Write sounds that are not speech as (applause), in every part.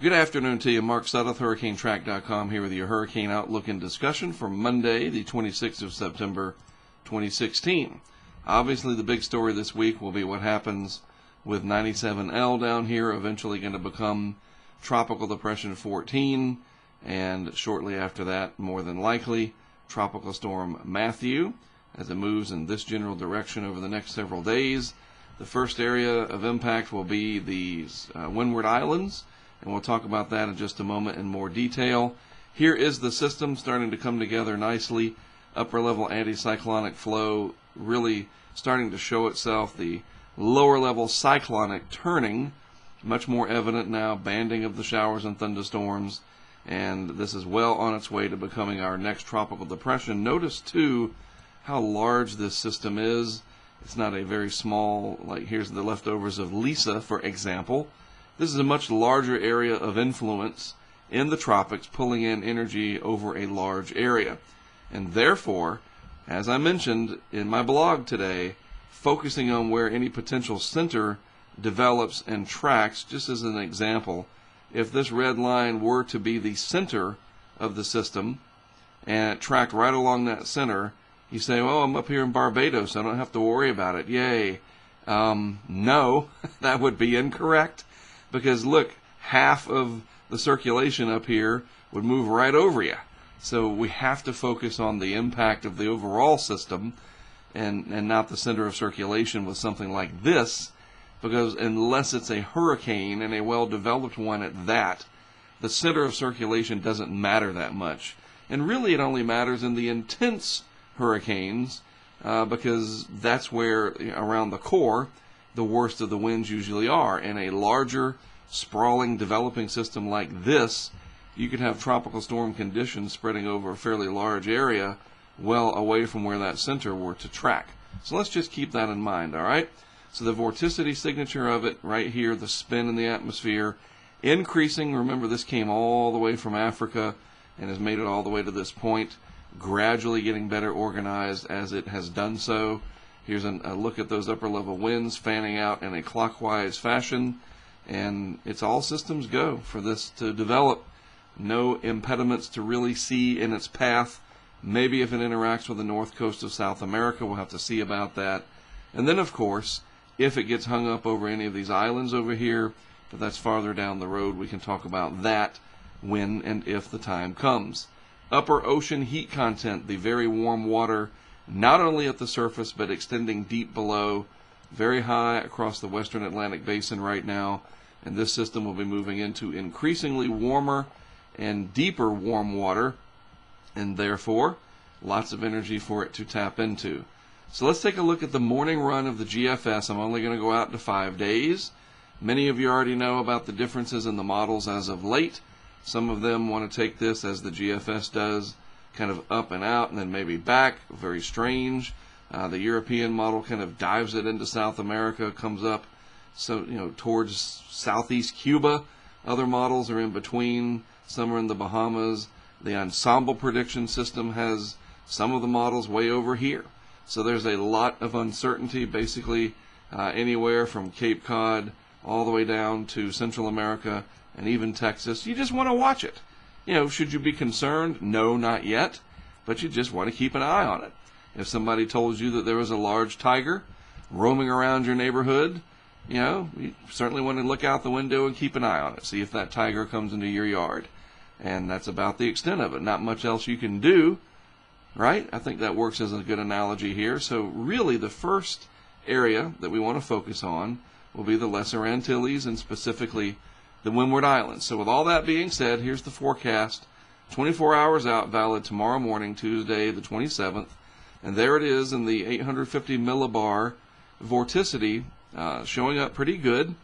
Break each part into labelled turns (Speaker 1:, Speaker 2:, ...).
Speaker 1: Good afternoon to you. Mark Sudduth, HurricaneTrack.com, here with your Hurricane Outlook and discussion for Monday, the 26th of September, 2016. Obviously, the big story this week will be what happens with 97L down here, eventually going to become Tropical Depression 14, and shortly after that, more than likely, Tropical Storm Matthew as it moves in this general direction over the next several days. The first area of impact will be the uh, Windward Islands, and we'll talk about that in just a moment in more detail. Here is the system starting to come together nicely. Upper level anticyclonic flow really starting to show itself. The lower level cyclonic turning, much more evident now, banding of the showers and thunderstorms, and this is well on its way to becoming our next tropical depression. Notice, too, how large this system is. It's not a very small, like here's the leftovers of Lisa, for example. This is a much larger area of influence in the tropics, pulling in energy over a large area. And therefore, as I mentioned in my blog today, focusing on where any potential center develops and tracks, just as an example, if this red line were to be the center of the system and it tracked right along that center, you say, "Well, I'm up here in Barbados. I don't have to worry about it." Yay! Um, no, (laughs) that would be incorrect because look, half of the circulation up here would move right over you. So we have to focus on the impact of the overall system and, and not the center of circulation with something like this, because unless it's a hurricane and a well developed one at that, the center of circulation doesn't matter that much. And really, it only matters in the intense hurricanes uh, because that's where, around the core, the worst of the winds usually are. In a larger, sprawling, developing system like this, you could have tropical storm conditions spreading over a fairly large area well away from where that center were to track. So let's just keep that in mind, all right? So the vorticity signature of it right here, the spin in the atmosphere, increasing. Remember, this came all the way from Africa and has made it all the way to this point gradually getting better organized as it has done so. Here's an, a look at those upper level winds fanning out in a clockwise fashion, and it's all systems go for this to develop. No impediments to really see in its path. Maybe if it interacts with the north coast of South America, we'll have to see about that. And then, of course, if it gets hung up over any of these islands over here, but that's farther down the road, we can talk about that when and if the time comes upper ocean heat content, the very warm water, not only at the surface but extending deep below, very high across the western Atlantic basin right now. And this system will be moving into increasingly warmer and deeper warm water, and therefore lots of energy for it to tap into. So let's take a look at the morning run of the GFS. I'm only going to go out to five days. Many of you already know about the differences in the models as of late. Some of them want to take this as the GFS does, kind of up and out and then maybe back. Very strange. Uh, the European model kind of dives it into South America, comes up so you know towards southeast Cuba. Other models are in between. Some are in the Bahamas. The ensemble prediction system has some of the models way over here. So there's a lot of uncertainty, basically uh, anywhere from Cape Cod all the way down to Central America and even Texas. You just want to watch it. You know, should you be concerned? No, not yet. But you just want to keep an eye on it. If somebody told you that there was a large tiger roaming around your neighborhood, you know, you certainly want to look out the window and keep an eye on it. See if that tiger comes into your yard. And that's about the extent of it. Not much else you can do, right? I think that works as a good analogy here. So, really, the first area that we want to focus on will be the Lesser Antilles and specifically the Windward Islands. So, with all that being said, here's the forecast 24 hours out, valid tomorrow morning, Tuesday, the 27th. And there it is in the 850 millibar vorticity, uh, showing up pretty good.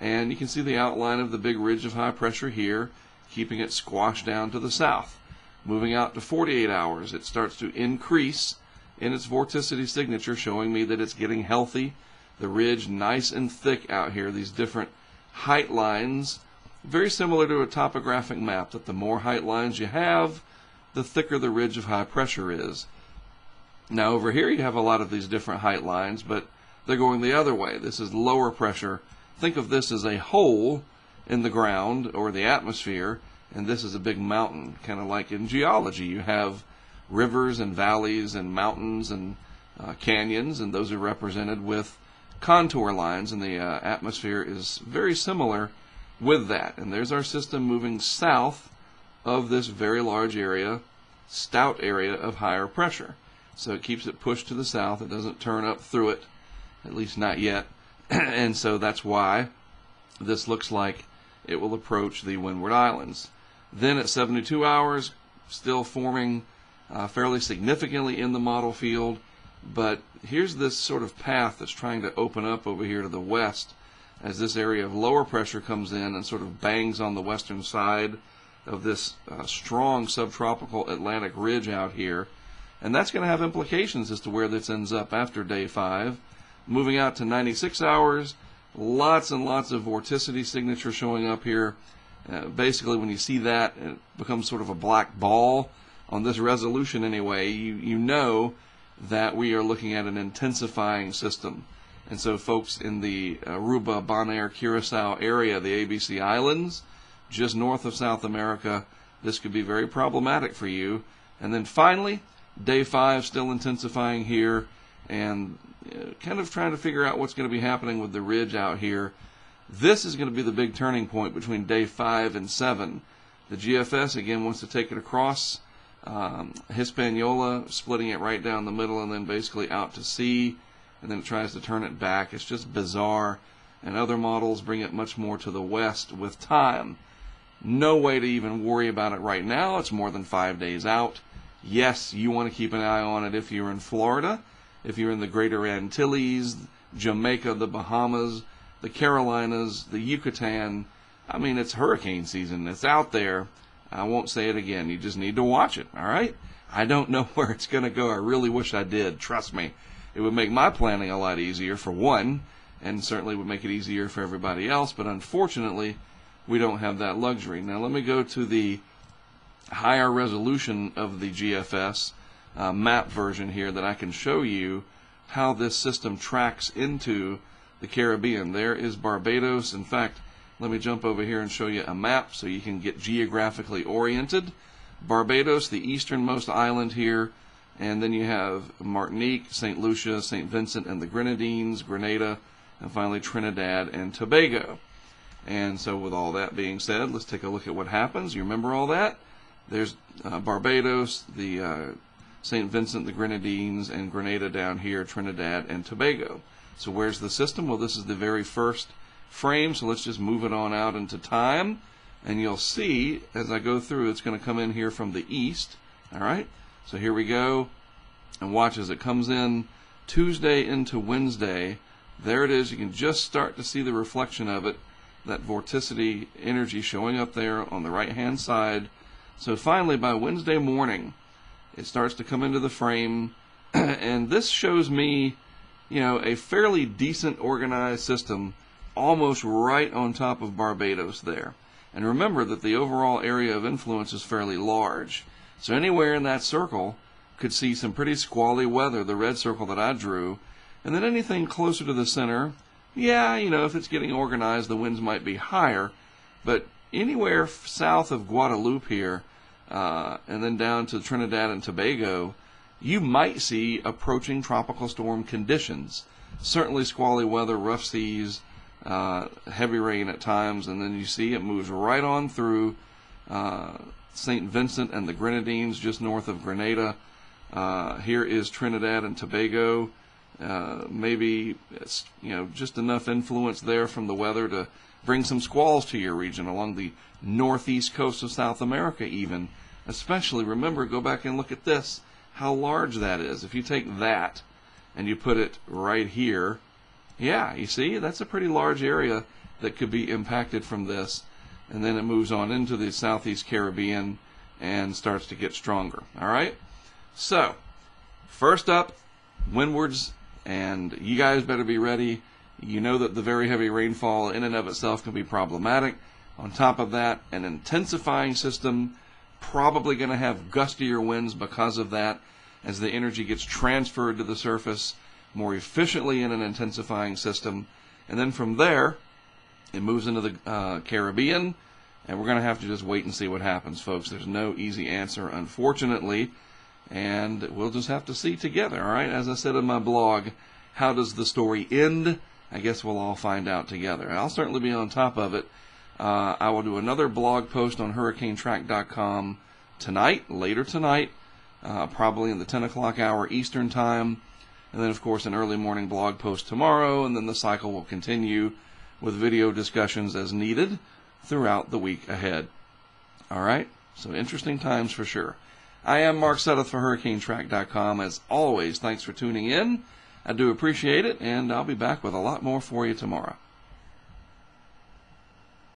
Speaker 1: And you can see the outline of the big ridge of high pressure here, keeping it squashed down to the south. Moving out to 48 hours, it starts to increase in its vorticity signature, showing me that it's getting healthy. The ridge nice and thick out here, these different height lines, very similar to a topographic map, that the more height lines you have, the thicker the ridge of high pressure is. Now over here you have a lot of these different height lines, but they're going the other way. This is lower pressure. Think of this as a hole in the ground or the atmosphere, and this is a big mountain, kind of like in geology. You have rivers and valleys and mountains and uh, canyons, and those are represented with contour lines, and the uh, atmosphere is very similar with that. And there's our system moving south of this very large area, stout area of higher pressure. So it keeps it pushed to the south. It doesn't turn up through it, at least not yet. (clears throat) and so that's why this looks like it will approach the Windward Islands. Then at 72 hours, still forming uh, fairly significantly in the model field. But here's this sort of path that's trying to open up over here to the west as this area of lower pressure comes in and sort of bangs on the western side of this uh, strong subtropical Atlantic ridge out here. And that's going to have implications as to where this ends up after day five. Moving out to 96 hours, lots and lots of vorticity signature showing up here. Uh, basically, when you see that, it becomes sort of a black ball on this resolution anyway. You, you know that we are looking at an intensifying system. And so, folks in the Aruba, Bonaire, Curacao area, the ABC Islands, just north of South America, this could be very problematic for you. And then finally, day five still intensifying here and uh, kind of trying to figure out what's going to be happening with the ridge out here. This is going to be the big turning point between day five and seven. The GFS again wants to take it across um, Hispaniola, splitting it right down the middle and then basically out to sea, and then it tries to turn it back. It's just bizarre. And other models bring it much more to the west with time. No way to even worry about it right now. It's more than five days out. Yes, you want to keep an eye on it if you're in Florida, if you're in the Greater Antilles, Jamaica, the Bahamas, the Carolinas, the Yucatan. I mean, it's hurricane season. It's out there. I won't say it again. You just need to watch it, all right? I don't know (laughs) where it's going to go. I really wish I did. Trust me. It would make my planning a lot easier, for one, and certainly would make it easier for everybody else. But unfortunately, we don't have that luxury. Now, let me go to the higher resolution of the GFS uh, map version here that I can show you how this system tracks into the Caribbean. There is Barbados. In fact, let me jump over here and show you a map so you can get geographically oriented. Barbados, the easternmost island here, and then you have Martinique, St. Lucia, St. Vincent and the Grenadines, Grenada, and finally Trinidad and Tobago. And so with all that being said, let's take a look at what happens. You remember all that? There's uh, Barbados, the uh, St. Vincent, the Grenadines, and Grenada down here, Trinidad and Tobago. So where's the system? Well, this is the very first frame, so let's just move it on out into time. And you'll see, as I go through, it's going to come in here from the east. All right? So here we go. And watch as it comes in Tuesday into Wednesday. There it is. You can just start to see the reflection of it that vorticity energy showing up there on the right hand side. So finally, by Wednesday morning, it starts to come into the frame. (clears throat) and this shows me, you know, a fairly decent organized system almost right on top of Barbados there. And remember that the overall area of influence is fairly large. So anywhere in that circle could see some pretty squally weather, the red circle that I drew. And then anything closer to the center yeah, you know, if it's getting organized, the winds might be higher. But anywhere south of Guadeloupe here, uh, and then down to Trinidad and Tobago, you might see approaching tropical storm conditions. Certainly squally weather, rough seas, uh, heavy rain at times, and then you see it moves right on through uh, St. Vincent and the Grenadines, just north of Grenada. Uh, here is Trinidad and Tobago. Uh, maybe it's you know just enough influence there from the weather to bring some squalls to your region along the northeast coast of South America even especially remember go back and look at this how large that is if you take that and you put it right here yeah you see that's a pretty large area that could be impacted from this. And then it moves on into the southeast Caribbean and starts to get stronger. All right? So first up windwards. And you guys better be ready. You know that the very heavy rainfall in and of itself can be problematic. On top of that, an intensifying system, probably going to have gustier winds because of that as the energy gets transferred to the surface more efficiently in an intensifying system. And then from there, It moves into the uh, Caribbean, and we're going to have to just wait and see what happens, folks. There's no easy answer, unfortunately, and we'll just have to see together, all right? As I said in my blog, how does the story end? I guess we'll all find out together. I'll certainly be on top of it. Uh, I will do another blog post on hurricanetrack.com tonight, later tonight, uh, probably in the 10 o'clock hour Eastern Time. And then, of course, an early morning blog post tomorrow. And then the cycle will continue with video discussions as needed throughout the week ahead. All right? So interesting times for sure. I am Mark Sudduth for HurricaneTrack.com. As always, thanks for tuning in. I do appreciate it, and I'll be back with a lot more for you tomorrow.